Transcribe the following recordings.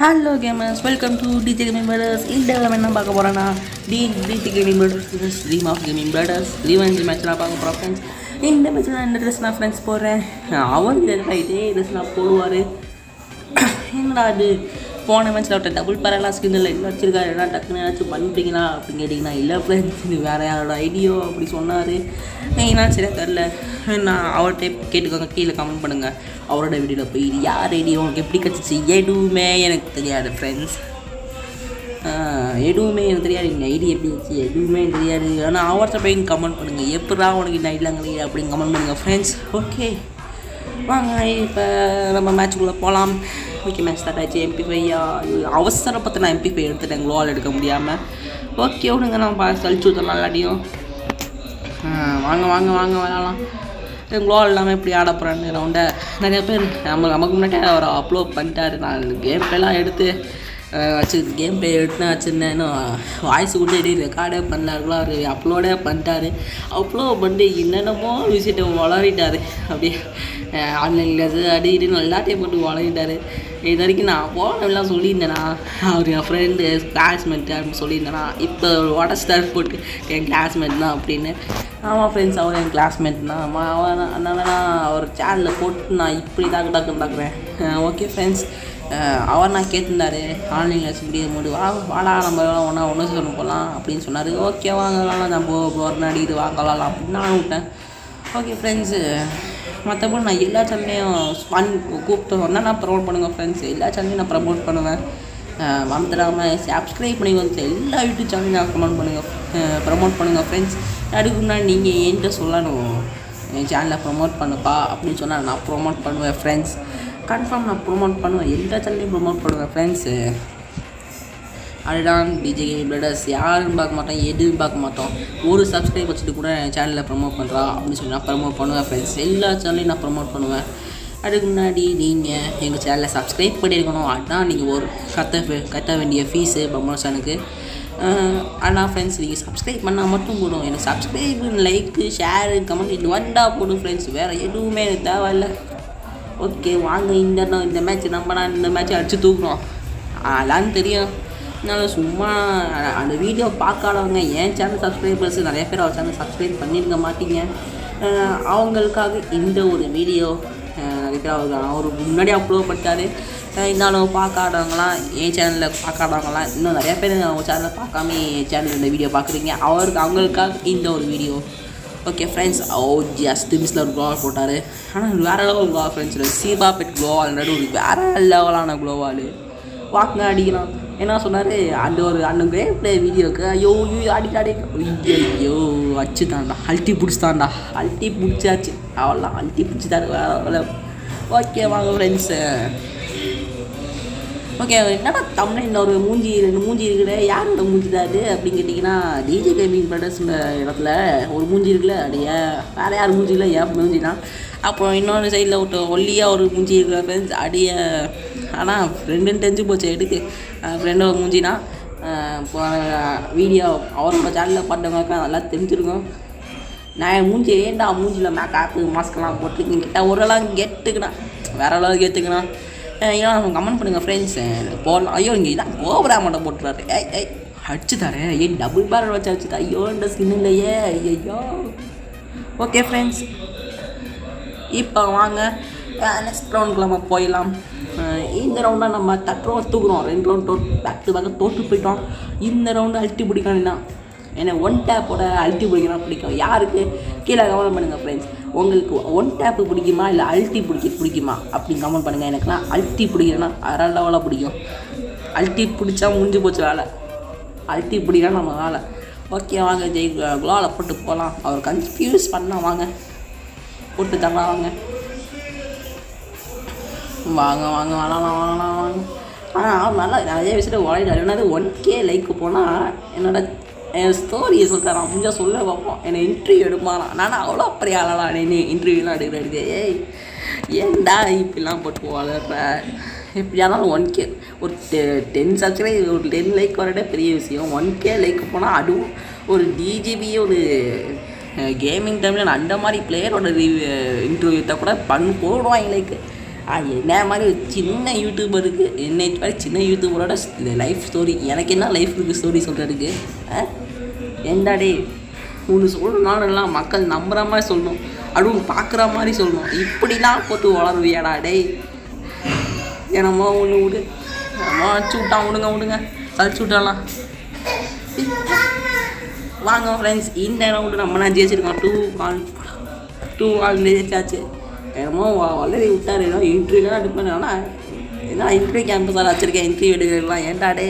Hello gamers welcome to DJ gaming brothers இந்த நம்ம என்ன பார்க்க போகிறோன்னா D DJ gaming brothers dream of gaming brothers revenge match நான் பார்க்க போகிறோம் ஃப்ரெண்ட்ஸ் இந்த மேட்ச் நான் இந்த ட்ரெஸ் நான் ஃப்ரெண்ட்ஸ் போடுறேன் அவன் இதே ட்ரெஸ் நான் போடுவார் என்னடா அது போன மேட்ச்சில் அவர்கிட்ட டபுள் பேரலாம் ஸ்கின்னில் இல்லை என்ன வச்சிருக்காரு? என்ன டக்குன்னு ஏதாச்சும் பண்ணிட்டீங்களா அப்படின்னு கேட்டிங்கன்னா இல்லை ஃப்ரெண்ட்ஸ் இது வேறு யாரோட ஐடியோ அப்படி சொன்னார். ஏன்னா சரியாக தெரில நான் அவர்கிட்ட கேட்டுக்கோங்க கீழே கமெண்ட் பண்ணுங்கள் அவரோட வீடியோவில் போய் இது யார் ஐடியோ உங்களுக்கு எப்படி கிடச்சிச்சு? எதுவுமே எனக்கு தெரியாது ஃப்ரெண்ட்ஸ் எதுவுமே எனக்கு தெரியாது. இந்த ஐடி எப்படி வச்சு எதுவுமே எனக்கு தெரியாது. ஆனால் அவர்கிட்ட போய் கமெண்ட் பண்ணுங்கள் எப்படா உனக்கு இந்த ஐடியாங்க கிடையாது அப்படின்னு கமெண்ட் பண்ணுங்கள் ஃப்ரெண்ட்ஸ் ஓகே வாங்க இப்போ நம்ம மேட்ச்சுக்குள்ளே போகலாம் ஓகே மேட்ச் ஸ்டார்ட் ஆச்சு. எம்பி ஃபையா அவசரப்பட்டு நான் எம்பி ஃபை எடுத்துட்டேன். க்ளோவால் எடுக்க முடியாமல் ஓகே விடுங்க நான் பா சளிச்சு ஊற்றலாம் இல்லாட்டியும். வாங்க வாங்க வாங்க விளாடலாம். க்ளோவால் இல்லாமல் எப்படி ஆட போகிறான்னு ரவுண்டை நிறைய பேர் நம்ம நமக்கு முன்னாடி அவர் அப்லோட் பண்ணிட்டாரு. நான் கேம் பிளேலாம் எடுத்து வச்சு கேம் பிளே எடுத்து வச்சுருந்தேன். இன்னும் வாய்ஸ் கூட எடி ரெக்கார்டே பண்ணாருங்களா அவர் அப்லோடே பண்ணிட்டாரு. அப்லோட் பண்ணிட்டு என்னென்னமோ விஷயத்தை வளரிட்டார் அப்படியே ஆன்லைனில் அடி இடின்னு எல்லாத்தையும் போட்டு வளரிட்டாரு இது வரைக்கும் நான் போனவெல்லாம் சொல்லியிருந்தேனா அவர் என் ஃப்ரெண்டு கிளாஸ்மேட்டு அப்படின்னு சொல்லியிருந்தேனா இப்போ வாட்டர் ஸ்டார் போட்டு என் கிளாஸ்மேட் தான் அப்படின்னு. ஆமாம் ஃப்ரெண்ட்ஸ் அவர் என் கிளாஸ்மேட் தான். அவன் அதனால நான் அவர் சேனலில் போட்டு நான் இப்படி தாக்கு டக்குன்னு தாக்குறேன் ஓகே ஃப்ரெண்ட்ஸ் அவர் நான் கேட்டிருந்தாரு ஆன்லைனில் இப்படி மூடு வா வாடா நம்ம ஒன்றா ஒன்று சொல்லணும் போகலாம் அப்படின்னு சொன்னார். ஓகே வாங்க நான் நம்ம ஒரு நாடி இது வாங்கலாம் அப்படின்னு நான் விட்டேன். ஓகே ஃப்ரெண்ட்ஸு மற்றபடி நான் எல்லா சேனல்லையும் ஃபன் கூப்பிட்டு வந்தால் நான் ப்ரமோட் பண்ணுவேன் ஃப்ரெண்ட்ஸ் எல்லா சேனல்லையும் நான் ப்ரமோட் பண்ணுவேன். மறந்துடாமல் சப்ஸ்கிரைப் பண்ணி வந்து எல்லா யூடியூப் சேனலையும் நான் கமெண்ட் பண்ணுங்கள் ப்ரமோட் பண்ணுங்கள் ஃப்ரெண்ட்ஸ் அதுக்கு முன்னாடி நீங்கள் என்கிட்ட சொல்லணும். என் சேனலை ப்ரமோட் பண்ணுப்பா அப்படின்னு சொன்னால் நான் ப்ரொமோட் பண்ணுவேன் ஃப்ரெண்ட்ஸ் கன்ஃபார்ம் நான் ப்ரொமோட் பண்ணுவேன். எல்லா சேனல்லையும் ப்ரொமோட் பண்ணுவேன் ஃப்ரெண்ட்ஸு அதுதான் டிஜே கேம் பிளடர்ஸ் யாரும் பார்க்க மாட்டோம் எதுவும் பார்க்க மாட்டோம் ஒரு சப்ஸ்கிரைப் வச்சுட்டு கூட என் சேனலில் ப்ரமோட் பண்ணுறா அப்படின்னு சொல்லி நான் ப்ரமோட் பண்ணுவேன் ஃப்ரெண்ட்ஸ் எல்லா சேனலையும் நான் ப்ரமோட் பண்ணுவேன். அதுக்கு முன்னாடி நீங்கள் எங்கள் சேனலை சப்ஸ்கிரைப் பண்ணியிருக்கணும். அதுதான் நீங்கள் ஒரு கத்த கட்ட வேண்டிய ஃபீஸு பம்மோசானுக்கு. ஆனால் ஃப்ரெண்ட்ஸ் நீங்கள் சப்ஸ்கிரைப் பண்ணால் மட்டும் போடும் எனக்கு சப்ஸ்கிரைப் லைக்கு ஷேரு கமெண்ட் இது வந்தா போடும் ஃப்ரெண்ட்ஸ் வேறு எதுவுமே எனக்கு தேவையில்லை. ஓகே வாங்க இந்த இந்த மேட்ச் நம்ம இந்த மேட்ச்சை அடித்து தூக்குறோம். அதெல்லாம் தெரியும். அதனால் சும்மா அந்த வீடியோ பார்க்காதவங்க என் சேனல் சப்ஸ்கிரைபர்ஸ் நிறைய பேர் அவர் சேனல் சப்ஸ்கிரைப் பண்ணியிருக்க மாட்டீங்க. அவங்களுக்காக இந்த ஒரு வீடியோ நிறைய பேர் அவர் அவர் முன்னாடி அப்லோட் பண்ணிட்டாரு. இருந்தாலும் பார்க்காதவங்களாம் என் சேனலில் பார்க்காதவங்களாம் இன்னும் நிறைய பேர் அவங்க சேனலை பார்க்காம என் சேனலில் இந்த வீடியோ பார்க்குறீங்க. அவருக்கு அவங்களுக்காக இந்த ஒரு video okay friends oh just மிஸ்ல ஒரு க்ளோவால் போட்டார். ஆனால் வேறு லெவல் க்ளோவா ஃப்ரெண்ட்ஸ் சீபா பெட் க்ளோவால் ஒரு வேறு லெவலான க்ளோவால் வாக்குங்க அடிக்கலாம். என்ன சொன்னார்? அந்த ஒரு அந்த கேம் பிளே வீடியோக்கு ஐயோ ஐயோ அடி அடி ஐயோ வச்சு தான்டா அல்ட்டி பிடிச்சிதான்டா அல்ட்டி பிடிச்சாச்சு. அவ்வளோதான் அல்ட்டி பிடிச்சி தான் ஓகே வாங்க ஃப்ரெண்ட்ஸு ஓகே என்னடா தமிழ் இன்னொரு மூஞ்சி ரெண்டு மூஞ்சி இருக்குல்ல யாரோட மூஞ்சி தான் அது அப்படின்னு கேட்டிங்கன்னா டிஜே கேமிங் பிரதர்ஸ்ன்ற இடத்துல ஒரு மூஞ்சி இருக்குல்ல அப்படியே வேறு யார் மூஞ்சி இல்லை? ஏன் மூஞ்சினா. அப்புறம் இன்னொரு சைடில் ஒரு ஒல்லியாக ஒரு மூஞ்சி இருக்கிற ஃப்ரெண்ட்ஸ் அடிய ஆனால் ஃப்ரெண்டுன்னு தெரிஞ்சு போச்சு எடுக்கு. ஃப்ரெண்டோட மூஞ்சி தான் வீடியோ அவரோட சேனலில் பார்த்தவங்களுக்கு நல்லா தெரிஞ்சிருக்கும். நான் மூஞ்சி ஏன்டா மூஞ்சியில் மேக்காப்பு மாஸ்க்லாம் போட்டுருக்கீங்க கிட்ட ஓரளவு கேட்டுக்கினா வேற அளவு கெட்டுக்கணும் ஏன் கமெண்ட் பண்ணுங்கள் ஃப்ரெண்ட்ஸ் போடலாம் ஐயோ இங்கே இதான் கோபுரா மட்டும் போட்டுறாரு. ஏய் ஏய் அடிச்சு தரேன். ஏய் டபுள் பேரல் வச்சு அடிச்சு ஐயோ இந்த ஸ்கின் இல்லையே. ஐயோ ஓகே ஃப்ரெண்ட்ஸ் இப்போ வாங்க. நெக்ஸ்ட் ரவுண்டுக்கு நம்ம போயிடலாம். இந்த ரவுண்டாக நம்ம தட்டுறோம் தூக்குறோம் ரெண்டு ரவுண்ட் தோட்டு பேக் டு பேக் தோற்று போயிட்டோம். இந்த ரவுண்டு அல்ட்டி பிடிக்கணும்னா ஏன்னா ஒன் டேப்போட அல்ட்டி பிடிக்கணும் பிடிக்கும். யாருக்கு? கீழே கமெண்ட் பண்ணுங்கள் ஃப்ரெண்ட்ஸ் உங்களுக்கு ஒன் டேப்பு பிடிக்குமா? இல்லை அல்ட்டி பிடிக்க பிடிக்குமா? அப்படின்னு கமெண்ட் பண்ணுங்கள் எனக்குலாம் அல்ட்டி பிடிக்கிறேன்னா அரை லெவலாக பிடிக்கும். அல்ட்டி பிடிச்சா முடிஞ்சு போச்சு வேலை. அல்ட்டி பிடிக்கலாம் நம்ம வேலை. ஓகே வாங்க ஜெய் குலாவில் போட்டு போகலாம் அவர் கன்ஃபியூஸ் பண்ணால் வாங்க. போட்டு தரலாம் வாங்க வாங்க வாங்கலாம் வாங்கலாம் வாங்க. ஆனால் நல்லா நிறைய விஷயத்தை உழையிடாரு என்னது ஒன் கே லைக்கு போனால் என்னோட என் ஸ்டோரியை சொல்லித்தரான் முடிஞ்சால் சொல்ல பார்ப்போம். என்னை இன்டர்வியூ எடுப்பாரான் நான் அவ்வளோ அப்படி ஆளலாம் நீ இன்டர்வியூலாம் எடுக்கிறாரு ஏய் ஏன்டா இப்படிலாம் போட்டு வளர்ற எப்படியா இருந்தாலும் ஒன் கே ஒரு டென் சப்ஸ்கிரைப் ஒரு டென் லைக் வரதே பெரிய விஷயம். ஒன் கே லைக் போனால் அதுவும் ஒரு டிஜிபி ஒரு கேமிங் டைமில் அந்த மாதிரி பிளேயரோட ரிவ்யூ இன்டர்வியூ கூட பண்ணு போடுவான் எங்களுக்கு. என்ன மாதிரி ஒரு சின்ன யூடியூபருக்கு என்னை மாதிரி சின்ன யூடியூபரோட லைஃப் ஸ்டோரி எனக்கு என்ன லைஃப் இருக்குது ஸ்டோரி சொல்கிறதுக்கு எந்தாடே ஒன்று சொல்லணும்னாலும் எல்லாம் மக்கள் நம்புகிற மாதிரி சொல்லணும். அதுவும் பார்க்குற மாதிரி சொல்லணும். இப்படிலாம் போட்டு வளருவியாடா டேய்? என்னமோ ஒன்று விடு. அம்மா அடிச்சு விட்டான் விடுங்க விடுங்க. சளிச்சு விட்டாலாம் வாங்க ஃப்ரெண்ட்ஸ் இந்த ரவுண்டு நம்ம நான் ஜெயிச்சிருக்கோம். Two call two call ஜெயிச்சாச்சு. என்னமோ வளரி விட்டார். ஏதோ இன்டர்வியூலாம் எடுப்பேன் ஏன்னா என்ன இன்டர்வியூ கேம்பஸால் வச்சுருக்கேன். இன்டர்வியூ எடுக்கலாம் ஏன்டா டே?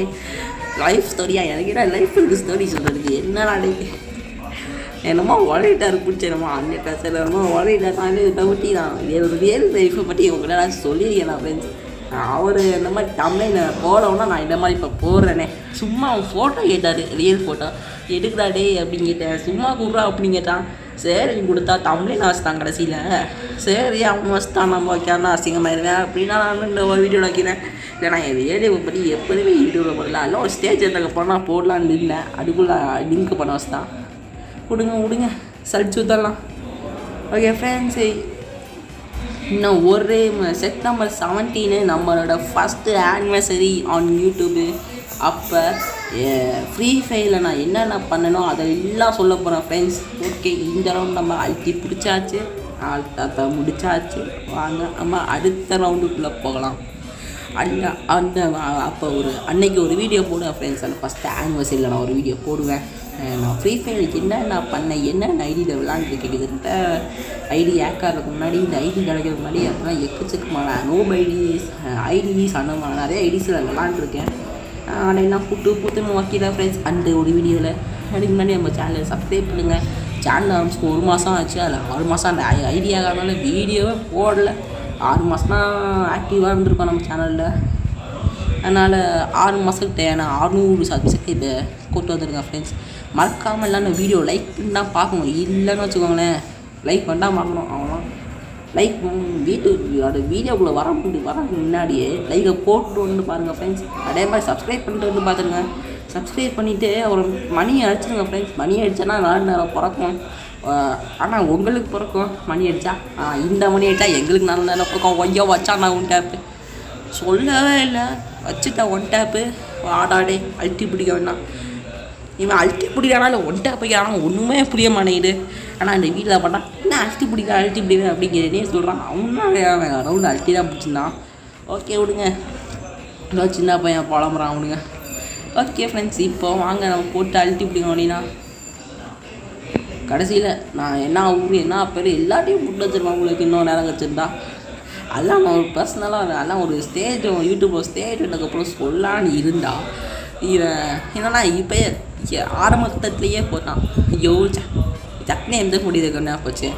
லைஃப் ஸ்டோரியா எனக்கு என்ன லைஃப் ஸ்டோரி சொல்கிறது என்னடா டே? என்னமோ வளையிட்டார் பிடிச்ச. என்னமோ அந்த பேசுகிற என்னமோ வளையிட்டார் டவுட்டி தான் ரியல் லைஃப்பை பற்றி உங்களால் சொல்லியிருக்கேன் நான் ஃப்ரெண்ட்ஸ் அவர் இந்த மாதிரி தமிழ் போடவுன்னா நான் இந்த மாதிரி இப்போ போடுறேனே. சும்மா அவன் ஃபோட்டோ கேட்டார் ரியல் ஃபோட்டோ எடுக்கிறா டே அப்படின்னு கேட்டேன். சும்மா கூப்பிட்றா அப்படின்னு கேட்டான். சரி கொடுத்தா தமிழின் வச்சுட்டான் கடைசியில். சரி அவன் வச்சுட்டான். நம்ம வைக்கான்னு அசிங்கமாயிருவேன் அப்படின்னா நான் இந்த ஒரு வீடியோ வைக்கிறேன். இல்லை நான் என் ரியல் பற்றி எப்போதுமே யூடியூப்பில் போடல அதெல்லாம் ஒரு ஸ்டேஜ் எடுத்தக்க போனால் போடலான்னு இல்லை. அதுக்குள்ளே லிங்க் பண்ண வச்சுட்டான். விடுங்க விடுங்க சளிச்சு ஊற்றலாம் ஓகே ஃப்ரெண்ட்ஸ் இன்னும் ஒரு செப்டம்பர் செவன்டீனு நம்மளோட ஃபஸ்ட்டு ஆனிவர்சரி ஆன் யூடியூபு அப்போ ஃப்ரீ ஃபயரில் நான் என்னென்ன பண்ணணும் அதை எல்லாம் சொல்ல போகிறேன் ஃப்ரெண்ட்ஸ் ஓகே இந்த ரவுண்ட் நம்ம அழுத்தி பிடிச்சாச்சு. அப்போ முடிச்சாச்சு. வாங்க நம்ம அடுத்த ரவுண்டுக்குள்ளே போகலாம். அந்த அந்த அப்போ ஒரு அன்னைக்கு ஒரு வீடியோ போடுவேன் ஃப்ரெண்ட்ஸ் அந்த ஃபஸ்ட்டு ஆனிவர்சரியில் நான் ஒரு வீடியோ போடுவேன். நான் ஃப்ரீ ஃபயருக்கு என்னென்ன பண்ணேன் என்னென்ன ஐடியில் விளாண்டுருக்கேன் கிட்டத்தட்ட ஐடி ஹேக் ஆகிறதுக்கு முன்னாடி இந்த ஐடி கிடைக்கிறதுக்கு முன்னாடி அப்படிலாம் எக்கச்சக்கமான நோப் ஐடிஸ் ஐடிஸ் அந்த மாதிரி நிறைய ஐடிஸில் விளாண்டுருக்கேன் அடையெல்லாம் புட்டு புத்துன்னு வாக்கிதான் ஃப்ரெண்ட்ஸ் அந்த ஒரு வீடியோவில் அதுக்கு முன்னாடி நம்ம சேனலை சப்ஸ்கிரைப் பண்ணுங்கள் சேனல் ஆரம்பிச்சு ஒரு மாதம் ஆச்சு. அதில் ஆறு மாதம் அந்த ஐடியா இருந்தாலும் வீடியோவே போடல. ஆறு மாதம் தான் ஆக்டிவாக இருந்திருக்கோம் நம்ம சேனலில் அதனால் ஆறு மாதத்துக்கு தேவையான அறுநூறு இதை கூட்டு வந்துருங்க ஃப்ரெண்ட்ஸ் மறக்காமல் எல்லாம் வீடியோ லைக் பண்ணால் பார்க்கணும் இல்லைன்னு வச்சுக்கோங்களேன். லைக் பண்ணால் பார்க்கணும் அவங்களாம் லைக் வீட்டு அது வீடியோக்குள்ளே வர முடியும் வர முன்னாடியே லைக்கை போட்டு வந்து பாருங்கள் ஃப்ரெண்ட்ஸ் அதே மாதிரி சப்ஸ்கிரைப் பண்ணிட்டு வந்து பார்த்துருங்க சப்ஸ்கிரைப் பண்ணிவிட்டு ஒரு மணியை அடிச்சிருங்க ஃப்ரெண்ட்ஸ் மணி அடிச்சேன்னா நாலு நேரம் பிறக்கும். ஆனால் உங்களுக்கு பிறக்கும். மணி அடித்தா இந்த மணி அடித்தா எங்களுக்கு நல்ல நேரம் பிறக்கும். ஒய்யோ வச்சா நான் உன் கேப்பு சொல்லவே இல்லை. வச்சுட்டா ஒன் டேப்பு ஆடாடே அல்ட்டி பிடிக்க வேண்டாம். இவன் அல்ட்டி பிடிக்கிறானா இல்லை ஒன் டேப் வைக்கிறானா ஒன்றுமே புரிய மாட்டேங்குது. ஆனால் அந்த வீட்டில் பண்ணா என்ன அல்ட்டி பிடிக்கா அல்ட்டி பிடிக்கிற? அப்படிங்கிறதே சொல்கிறான் அவன் ரவுண்டு அல்ட்டி தான் பிடிச்சிருந்தான். ஓகே விடுங்க. ஏதோ சின்ன பையன் புலம்புறான் விடுங்க. ஓகே ஃப்ரெண்ட்ஸ் இப்போ வாங்க நம்ம போட்டு அழுத்தி பிடிக்கணும் அப்படின்னா கடைசியில் நான் என்ன ஊர் என்ன பேர் எல்லாத்தையும் புட்டு வச்சிருப்பேன் உங்களுக்கு இன்னும் நேரம் கிடச்சிருந்தா அதெல்லாம் நான் ஒரு பர்சனலாக அதெல்லாம் ஒரு ஸ்டேஜ் யூடியூப்பில் ஸ்டேஜ் வந்ததுக்கப்புறம் சொல்லான்னு இருந்தால் இவன் என்னன்னா இப்போ ஆரம்பத்துலேயே போட்டான் ஐயோ சட்னி எந்த முடியுதுக்குன்னா போச்சு.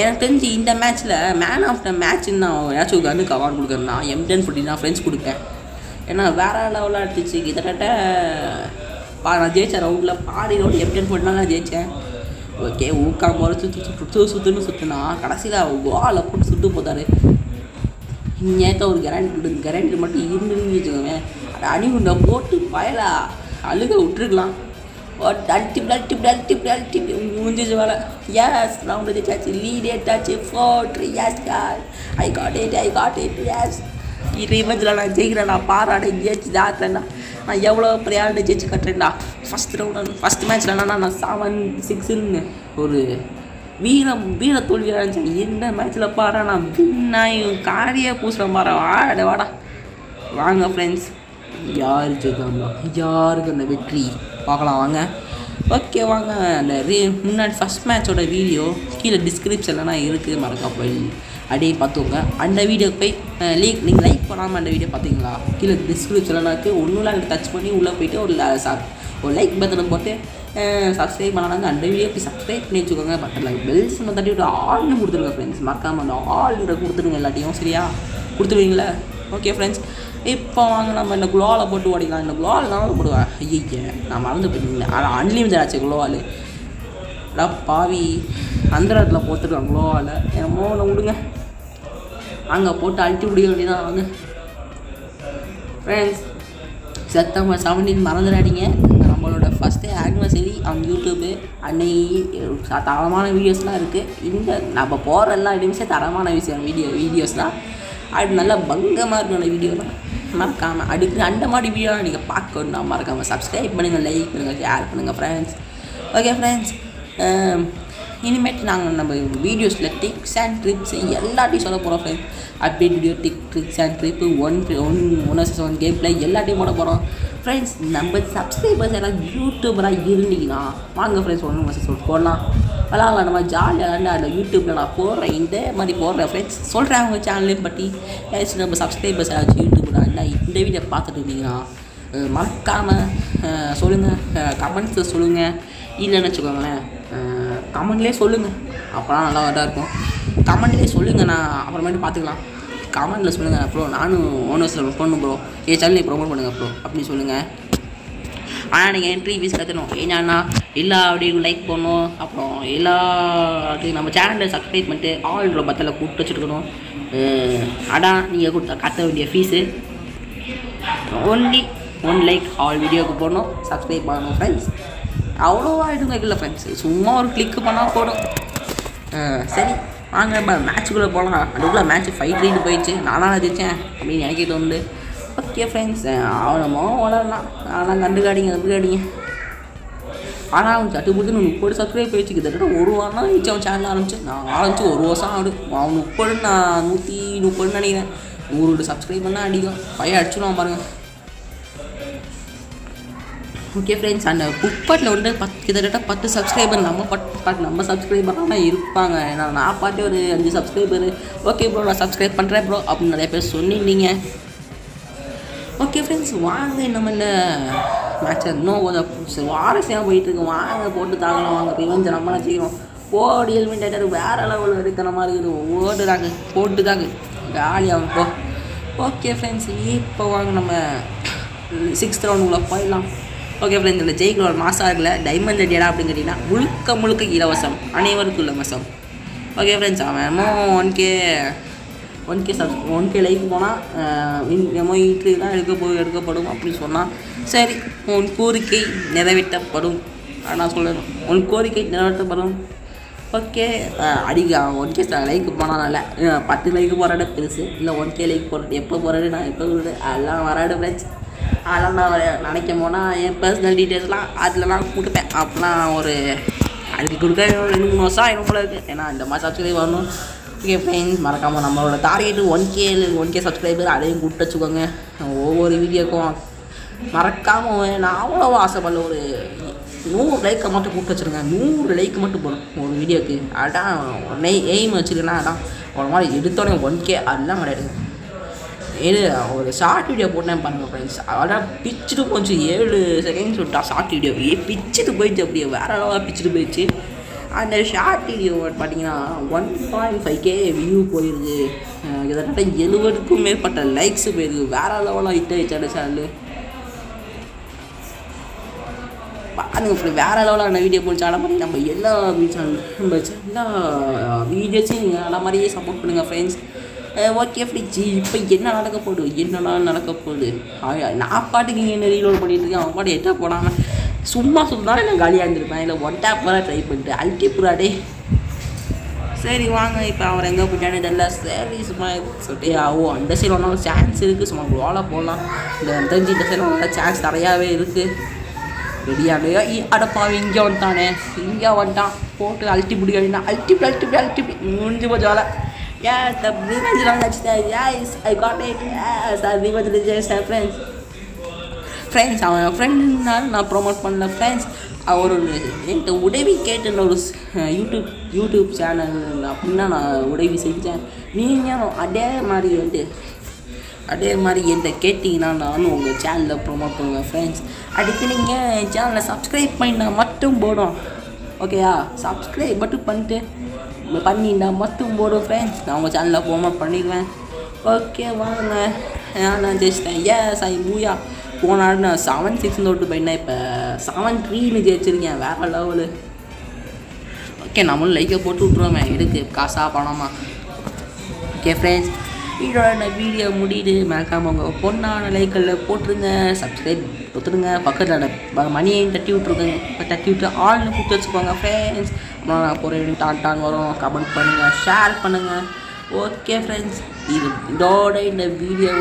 எனக்கு தெரிஞ்சு இந்த மேட்ச்சில் மேன் ஆஃப் த மேட்ச்னு நான் ஏதாச்சும் கண்ணுக்கு அவார்டு கொடுக்குறேன்னா எம்டன் ஃபுட்டி நான் ஃப்ரெண்ட்ஸ் கொடுப்பேன். ஏன்னா வேறு லெவலாக எடுத்துச்சு கிட்டத்தட்ட பா நான் ஜெயித்தேன் ரவுண்டில் பாதி ரவுண்ட் எம்டன் ஃபுட்னா நான் ஜெயித்தேன் ஓகே ஊக்காம முறை சுற்று சுற்று சுற்றுன்னு சுற்றுனா கடைசியில் கோவால போட்டு சுட்டு போத்தாரு நேற்று ஒரு கேரண்டி கேரண்டி மட்டும் இருந்துன்னு வச்சுக்கோங்க. அதை அணிகுண்டை போட்டு பயலா அழுக விட்டுருக்கலாம். ஓ டல்ட்டி டல்ட்டி டல்ட்டி முடிஞ்சிச்சு வேலை. Yes round touch லீடே touch four yes car I got it I got it yes இது இமேஜில் நான் ஜெயிக்கிறேன் நான் பாராட ஜெயிச்சு தாத்தேன்டா நான் எவ்வளோ பெரிய ஜெயிச்சு கட்டுறேன்டா. ஃபஸ்ட் ரவுண்ட் ஃபஸ்ட் மேட்ச்சில் நான் செவன் சிக்ஸுன்னு ஒரு வீரம் வீர தோல்வி அடைஞ்சேன் இந்த மேட்ச்சில் பாரு நான் நான் காரியே பூசுகிற பாரு வாட வாடா. வாங்க ஃப்ரெண்ட்ஸ் யார் ஜெயிக்காம யாருக்கு அந்த வெற்றி? பார்க்கலாம் வாங்க. ஓகே வாங்க. அந்த ரீ முன்னாடி ஃபஸ்ட் மேட்சோட வீடியோ கீழே டிஸ்கிரிப்ஷன்லாம் இருக்குது மறக்கா போய் அப்படியே பார்த்துக்கோங்க. அந்த வீடியோக்கு போய் லீக் நீங்கள் லைக் பண்ணாமல் அந்த வீடியோ பார்த்தீங்களா? கீழே டிஸ்கிரிப்ஷன்லாம் இருக்குது ஒன்றும் இல்லை டச் பண்ணி உள்ளே போயிட்டு ஒரு la- ஒரு லைக் பட்டனை போட்டு சப்ஸ்கிரைப் பண்ணாங்க அந்த வீடியோ போய் சப்ஸ்கிரைப் பண்ணி வச்சுக்கோங்க பக்கத்தில் பெல்ஸ் நம்ம தட்டி விட்டு ஆள்னு கொடுத்துருங்க ஃப்ரெண்ட்ஸ் மறக்காமல் அந்த ஆல்ன்ற கொடுத்துருங்க எல்லாத்தையும் சரியா கொடுத்துருவீங்களா ஓகே ஃப்ரெண்ட்ஸ் இப்போ வாங்க நம்ம இந்த குலோவில் போட்டு ஓடிக்கலாம் இந்த குளோவில் நான் போடுவேன் ஐயே நான் மறந்து போயிருந்தேன் ஆனால் அன்லிமிட்டட் ஆச்சு குலோவால் அடா பாவி அந்த இடத்துல போட்டுருக்கான் குலோவால் என்னமோ ஒன்று விடுங்க அங்கே போட்டு அழுத்தி விடிய வேண்டியதான் வாங்க ஃப்ரெண்ட்ஸ் செப்டம்பர் செவன்டீன் மறந்துடாதீங்க ஃபஸ்ட்டு ஆனிவர்சரி அவங்க யூடியூப்பு அன்னைக்கு தரமான வீடியோஸ்லாம் இருக்குது இந்த நம்ம போகிற எல்லா நிமிஷம் தரமான விஷயம் வீடியோ வீடியோஸ்லாம் அது நல்லா பங்கமாக இருக்கும் அந்த வீடியோலாம் மறக்காமல் அடுக்கு அந்த மாதிரி வீடியோலாம் நீங்கள் பார்க்கணும்னா மறக்காமல் சப்ஸ்கிரைப் பண்ணுங்கள் லைக் பண்ணுங்கள் ஷேர் பண்ணுங்கள் ஃப்ரெண்ட்ஸ் ஓகே ஃப்ரெண்ட்ஸ் இனிமேட்டு நாங்கள் நம்ம வீடியோஸில் டிப்ஸ் அண்ட் ட்ரிப்ஸ் எல்லாத்தையும் சொல்ல போகிறோம் friends update video tick tricks and trip one one one S one game play எல்லாத்தையும் போட போகிறோம் ஃப்ரெண்ட்ஸ் நம்ம சப்ஸ்கிரைபர்ஸ் எல்லாம் யூடியூபராக இருந்தீங்கன்னா வாங்க ஃப்ரெண்ட்ஸ் ஒன்று வர்சஸ் ஒன் போடலாம். விளாட்லாம் நம்ம ஜாலியாக விளாண்டு யூடியூப்பில் நான் போடுறேன் இந்த மாதிரி போடுறேன் ஃப்ரெண்ட்ஸ் சொல்கிறேன் அவங்க சேனலையும் பற்றி ஏதாச்சும் நம்ம சப்ஸ்கிரைபர்ஸ் ஏதாச்சும் யூடியூப்பில் இருந்தால் இந்த வீடியோ பார்த்துட்டு இருந்தீங்கன்னா மறக்காமல் சொல்லுங்கள் கமெண்ட்ஸில் சொல்லுங்கள் இல்லைன்னு வச்சுக்கோங்களேன் கமெண்ட்லேயே சொல்லுங்கள் அப்போலாம் நல்லா இதாக இருக்கும். கமெண்ட்லேயே சொல்லுங்கள் நான் அப்புறமேட்டு பார்த்துக்கலாம். கமெண்ட்டில் சொல்லுங்கள் ப்ரோ நானும் ஓனர்ஸில் பண்ணணும் ப்ரோ என் சேனலை ப்ரொமோட் பண்ணுங்கள் ப்ரோ அப்படின்னு சொல்லுங்கள் ஆனால் நீங்கள் என்ட்ரி ஃபீஸ் கட்டணும். என்னன்னா எல்லா அப்படியும் லைக் பண்ணணும். அப்புறம் எல்லா நம்ம சேனலை சப்ஸ்கிரைப் பண்ணிட்டு ஆல் பத்தில் கூப்பிட்டு வச்சுருக்கணும். அதான் நீங்கள் கொடுத்த கட்ட வேண்டிய fees only one like all வீடியோவுக்கு போடணும். சப்ஸ்கிரைப் பண்ணணும் ஃப்ரெண்ட்ஸ் அவ்வளோவா ஆகிடுங்க இல்லை ஃப்ரெண்ட்ஸ் சும்மா ஒரு கிளிக் பண்ணால் போடும் சரி. வாங்க இப்போ மேட்ச்சுக்குள்ளே போகலாம் அதுக்குள்ளே மேட்ச் ஃபைவ் த்ரீட்டு போயிடுச்சு. நானாக ஜெயிச்சேன் அப்படின்னு எனக்கு தோணுது ஓகே ஃப்ரெண்ட்ஸ் அவனமோ வளரலாம் ஆனால் கண்டுக்காடிங்க கண்டுக்காடிங்க ஆனால் அவன் சட்டு பிடிச்சி முப்பது சப்ஸ்கிரைப் போயிடுச்சு கிட்டத்தட்ட ஒரு வாரம் தான் ஆயிடுச்சு அவன் சேனல் ஆரம்பிச்சு. நான் ஆரம்பிச்சு ஒரு வருஷம் ஆகுது. அவன் முப்பது நான் நூற்றி முப்பதுன்னு நினைக்கிறேன். நூறு சப்ஸ்கிரைப் பண்ணால் அடிக்கும். பையன் அடிச்சுடுவான் பாருங்கள் ஓகே ஃப்ரெண்ட்ஸ் அந்த புக்பாட்டில் வந்து பத்து கிட்டத்தட்ட பத்து சப்ஸ்கிரைபர் நம்ம பட் பட் நம்ம சப்ஸ்கிரைபராக தான் இருப்பாங்க. ஏன்னா நான் பார்த்து ஒரு அஞ்சு சப்ஸ்கிரைபர் ஓகே ப்ரோ நான் சப்ஸ்கிரைப் பண்ணுறேன் ப்ரோ அப்படின்னு நிறைய பேர் சொன்னிருந்தீங்க ஓகே ஃப்ரெண்ட்ஸ் வாங்க நம்ம இந்த மேட்சை இன்னும் கொஞ்சம் வாரசியாக போயிட்டு இருக்கு வாங்க போட்டு தாங்கலாம். வாங்க ரிவெஞ்சை நம்மளாம் செய்கிறோம் போடி ஆகிட்டாரு வேற லெவலில் இருக்கிற மாதிரி இருக்குது ஓடுறாங்க போட்டு தாங்க ஜாலியாக போ ஓகே ஃப்ரெண்ட்ஸ் இப்போ வாங்க நம்ம சிக்ஸ்த் ரவுண்டுக்குள்ளே போயிடலாம். ஓகே ஃப்ரெண்ட்ஸ் இந்த ஜெயிக்கிற ஒரு மாதம் இருக்குல்ல டைமண்ட் ரெடியடா அப்படின்னு கேட்டிங்கன்னா முழுக்க முழுக்க இலவசம். அனைவருக்கும் இலவசம். ஓகே ஃப்ரெண்ட்ஸ் அவன் one K one K sub one K like போனால் எமோ இட்லி தான் எடுக்க போ எடுக்கப்படும் அப்படின்னு சொன்னால் சரி உன் கோரிக்கை நிறைவேற்றப்படும். நான் சொல்லணும் உன் கோரிக்கை நிறைவேற்றப்படும். ஓகே அடிக்க ஒன் கே லைக் நல்லா பத்து லைக் போராட பெருசு. இல்லை ஒன் கே லைக் போடுறது எப்போ போராடு நான் எப்போ போடுறது அதெல்லாம் வராடு ஃப்ரெண்ட்ஸ் அதெல்லாம் நான் நினைக்கும் போனால் என் பர்சனல் டீட்டெயில்ஸ்லாம் அதிலலாம் கொடுப்பேன். அப்போலாம் ஒரு அதுக்கு கொடுக்க ரெண்டு மூணு வருஷம் ஆயிடும் போல இருக்குது ஏன்னா இந்த மாதிரி சப்ஸ்கிரைப் வரணும். ஓகே ஃப்ரெண்ட்ஸ் மறக்காமல் நம்மளோட target one K one K subscriber அதையும் கூப்பிட்டு வச்சுக்கோங்க. ஒவ்வொரு வீடியோக்கும் மறக்காமல் நான் அவ்வளோ ஆசைப்படல. ஒரு நூறு லைக்கை மட்டும் கூப்பிட்டு வச்சுருங்க. நூறு லைக் மட்டும் போகணும் ஒரு வீடியோக்கு. அதான் உடனே எய்ம் வச்சுருக்கேன்னா அதான் ஒரு மாதிரி எடுத்தோடனே ஒன் கே அதெல்லாம் கிடையாது இது ஒரு ஷார்ட் வீடியோ போட்டேன் பாருங்கள் ஃப்ரெண்ட்ஸ் அதான் பிச்சுட்டு போச்சு. ஏழு செகண்ட்ஸ் விட்டா ஷார்ட் வீடியோ ஏ பிச்சுட்டு போயிடுச்சு அப்படியே. வேற அளவாக பிச்சுட்டு போயிடுச்சு. அந்த ஷார்ட் வீடியோ பார்த்தீங்கன்னா one point five K view போயிருக்கு. கிட்டத்தட்ட எழுபதுக்கும் மேற்பட்ட லைக்ஸ் போயிருக்கு. வேற லெவலாக ஹிட் ஆயிடுச்சு அந்த சேனல் பாருங்க ஃப்ரெண்ட் வேறு லெவலான வீடியோ போச்சு. அதை மாதிரி நம்ம எல்லா சேனல் நம்ம எல்லா வீடியோஸையும் நீங்கள் அதை மாதிரியே சப்போர்ட் பண்ணுங்கள் ஃப்ரெண்ட்ஸ் ஓகே ஃப்ரிட்ஜ் இப்போ என்ன நடக்க போகுது? என்னடா நடக்க போகுது? நான் பாட்டுக்கு இங்கே என்ன ரீலோட் பண்ணிட்டு இருக்கேன். அவன் பாட்டு எட்ட போடாமல் சும்மா சும்மா நான் காலியாக இருந்திருப்பேன். இல்லை ஒட்டா டேப் ட்ரை பண்ணிட்டு. அல்டிப்புறாடே சரி வாங்க. இப்போ அவர் எங்கே போயிட்டானே தெரியல. சரி சும்மா சொல்லிட்டு ஓ அந்த சைடு ஒன்றும் சான்ஸ் இருக்குது சும்மா கோலாக போடலாம். இந்த தெரிஞ்சு இந்த சைடு ஒன்றா சான்ஸ் நிறையாவே இருக்குது ரெடியாகலையோ அடப்பாவி இங்கே வந்துட்டானே. இங்கே வந்துட்டான். போட்டு அல்ட்டி பிடி அப்படின்னா அல்ட்டி பிடி அல்ட்டி அல்ட்டி முடிஞ்சு போச்சு வேலை ஏன் த ரிவெஞ்ச் வந்தாச்சு yes I got it yes I revenge reject friends friends அவன் ஃப்ரெண்டுனாலும் நான் ப்ரொமோட் பண்ணல ஃப்ரெண்ட்ஸ் அவர் என்கிட்ட உதவி கேட்டுன்னு ஒரு யூடியூப் யூடியூப் சேனல் அப்படின்னா நான் உதவி செஞ்சேன். நீங்களும் அதே மாதிரி வந்து அதே மாதிரி என்கிட்ட கேட்டிங்கன்னா நானும் உங்கள் சேனலில் ப்ரொமோட் பண்ணுவேன் ஃப்ரெண்ட்ஸ் அதுக்கு நீங்கள் என் சேனலை சப்ஸ்கிரைப் பண்ணினா மட்டும் போடும் ஓகேயா சப்ஸ்கிரைப் மட்டும் பண்ணிட்டு பண்ணினா மட்டும் போடும் ஃப்ரெண்ட்ஸ் நான் உங்கள் சேனலில் ப்ரோமோட் பண்ணிடுவேன். ஓகே வாங்க. நான் ஜெயிச்சிட்டேன். ஏ ஐ மூயா போன ஆடு நான் செவன் சிக்ஸ் தொட்டு போயிட்டேன். இப்போ செவன் த்ரீனு ஜெயிச்சிருக்கேன். வேறு லெவலு ஓகே நம்மளும் லைக்கை போட்டு விட்ருவோமே எதுக்கு? காசா பணமா? ஓகே ஃப்ரெண்ட்ஸ் இதோட இந்த வீடியோ முடியுது. மறக்காம உங்கள் பொண்ணான லைக்கில் போட்டுருங்க. சப்ஸ்கிரைப் கொடுத்துருங்க பக்கத்தில் மணியையும் தட்டி விட்ருக்கோங்க இப்போ தட்டி விட்டு ஆள்னு கொடுத்து வச்சுக்கோங்க ஃப்ரெண்ட்ஸ் அப்புறம் நான் போகிற டான் டான் வரும். கமெண்ட் பண்ணுங்கள் ஷேர் பண்ணுங்கள் ஓகே ஃப்ரெண்ட்ஸ் இது இதோட இந்த வீடியோ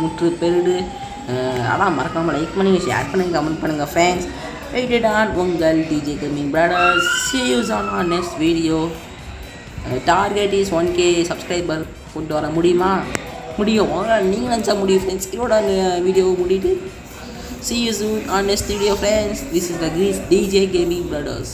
முற்று பெருடு அதான் மறக்காமல் லைக் பண்ணுங்கள் ஷேர் பண்ணுங்கள் கமெண்ட் பண்ணுங்கள் ஃப்ரெண்ட்ஸ் வெயிட்டட் ஆன் உங்கள் DJ gaming brothers see you on our next video target is one K subscriber கொண்டு வர முடியுமா? முடியும்? நீங்கள் நினச்சா முடியும் ஃப்ரெண்ட்ஸ் இதோட video முடிட்டு see you soon on next video friends this is the Greece DJ gaming brothers